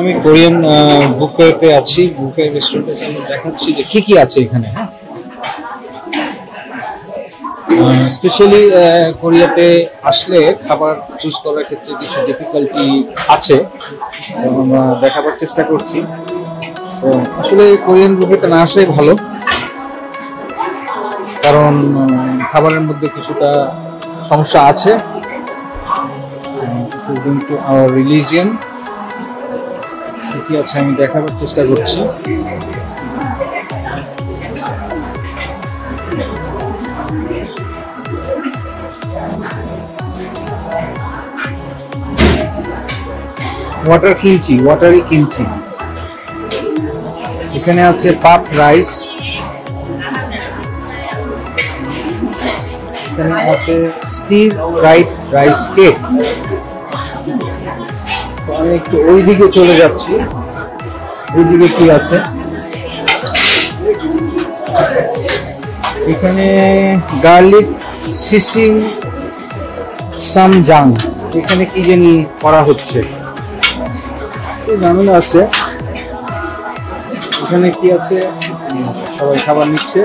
আমি কোরিয়ান বুফেতে আছি, বুফে রেস্টুরেন্টে আমি দেখাচ্ছি যে কি কি আছে এখানে হ্যাঁ? স্পেশালি কোরিয়াতে আসলে খাবার চুজ করার ক্ষেত্রে কিছু ডিফিকাল্টি আছে দেখাবার চেষ্টা করছি। আসলে কোরিয়ান বুফেটা না আসাই ভালো, কারণ খাবারের মধ্যে কিছুটা সমস্যা আছে। টু রিলিজিয়ন কি আছে আমি দেখাবার চেষ্টা করছি। ওয়াটার কিমচি ওয়াটারি কিমচি এখানে আছে পাপ রাইস। এখানে আছে স্টির ফ্রাইড রাইস কেক। আমি একটু ওই দিকে চলে যাচ্ছি। ওইদিকে কি আছে? এখানে গার্লিক সিসিং সামজাং। এখানে কি জানি করা হচ্ছে। এই আছে। এখানে কি আছে? সবাই খাবার নিচ্ছে।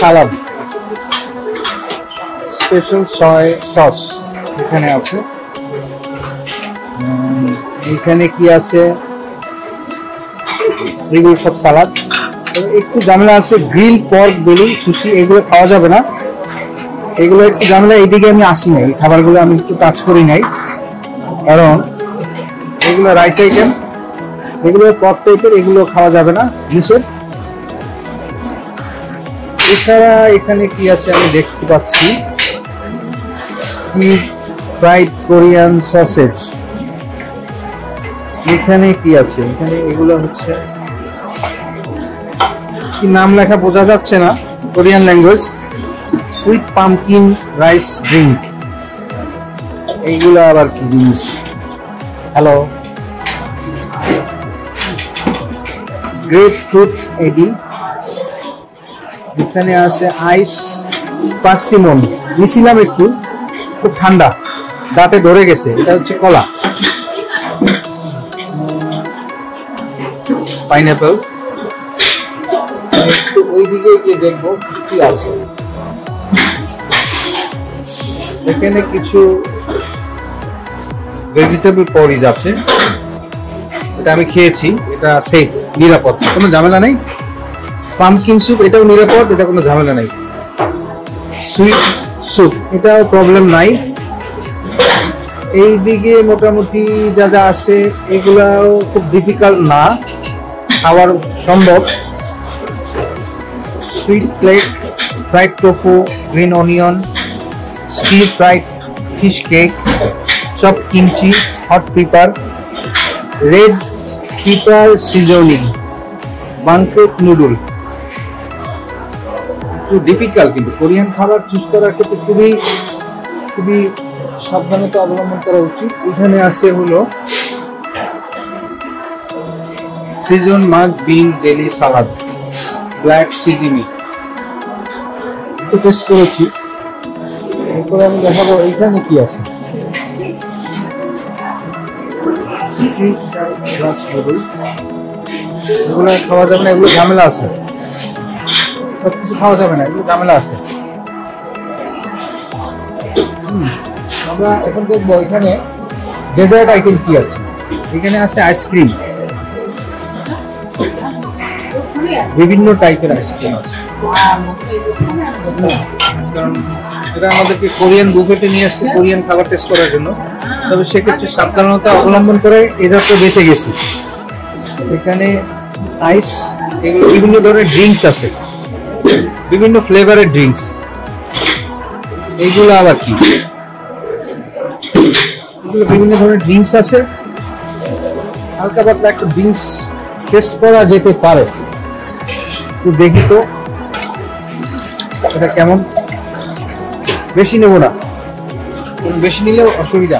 সালাদ। স্পেশাল সয় সস এখানে আছে। এখানে কি আছে? এগুলো সব সালাদ। একটু ঝামেলা আছে, গ্রিল, পর্ক, বেলুন, সুশি, এগুলো খাওয়া যাবে না। এগুলো একটু ঝামেলা, এইদিকে আমি আসি নাই। খাবারগুলো আমি একটু টাচ করি নাই। কারণ এগুলো রাইস আইটেম এগুলো পর্ক টাইপের এগুলো খাওয়া যাবে না নিষেধ এছাড়া এখানে কি আছে আমি দেখতে পাচ্ছি? ফ্রাইড কোরিয়ান সসেজ এখানে কি আছে? এখানে এগুলো হচ্ছে কি নাম লেখা বোঝা যাচ্ছে না, Korean language. Sweet pumpkin rice drink এইগুলো আবার কি জিনিস? Hello grapefruit ade. এখানে আছে আইস পার্সিমন নিছিলাম একটু, খুব ঠান্ডা। দাঁতে ধরে গেছে, এটা হচ্ছে কলা। পাইনাপেল। একটু ওই দিকে গিয়ে দেখব কি আছে। এখানে কিছু ভেজিটেবল পরিজ আছে। এটা আমি খেয়েছি, এটা সেফ নিরাপদ। কোনো ঝামেলা নেই? পামকিন স্যুপ এটাও নিরাপদ, এটা কোনো ঝামেলা নাই। সুইট স্যুপ এটাও প্রবলেম নাই। এই দিকে মোটামুটি যা যা আছে, এগুলাও খুব ডিফিকাল্ট না। খাওয়ার সম্ভব। Sweet plate fried tofu green onion stir fried fish cake chop kimchi hot pepper red pepper seasoning banquet noodle একটু ডিফিকাল্ট কিন্তু কোরিয়ান খাবার চুজ করার ক্ষেত্রে খুবই খুবই সাবধানতা অবলম্বন করা উচিত। এখানে আছে হলো সিজন মাগ বিন জেলি সালাদ ব্ল্যাক সিজিমি একটু টেস্ট করেছি। এরপরে আমি দেখাবো এইখানে কি আছে। এগুলো খাওয়া যাবে না, এগুলো ঝামেলা আছে। সব কিছু খাওয়া যাবে না, এগুলো ঝামেলা আছে। আমরা এখন দেখব এখানে ডেজার্ট আইটেম কি আছে। এখানে আছে আইসক্রিম বিভিন্ন টাইপের আইসক্রিম আছে। কারণ এটা আমাদেরকে কোরিয়ান বুফেটে নিয়ে আসছে, কোরিয়ান খাবার টেস্ট করার জন্য। তবে সেক্ষেত্রে সাবধানতা অবলম্বন করে এ যাত্রা বেঁচে গেছি। এখানে আইস এগুলো বিভিন্ন ধরনের ড্রিঙ্কস আছে। বিভিন্ন ফ্লেভারের ড্রিঙ্কস এইগুলো আবার কি? এগুলো বিভিন্ন ধরনের ড্রিঙ্কস আছে। হালকা পাতলা একটা ড্রিঙ্কস টেস্ট করা যেতে পারে। একটু দেখি তো, এটা কেমন? বেশি নেব না। বেশি নিলেও অসুবিধা।